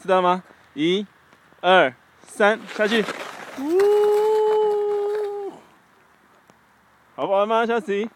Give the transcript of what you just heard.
知道吗？一、二、三，下去。呜，好不好吗？下次。